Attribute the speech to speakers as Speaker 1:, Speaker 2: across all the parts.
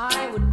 Speaker 1: I would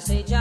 Speaker 1: Say, John.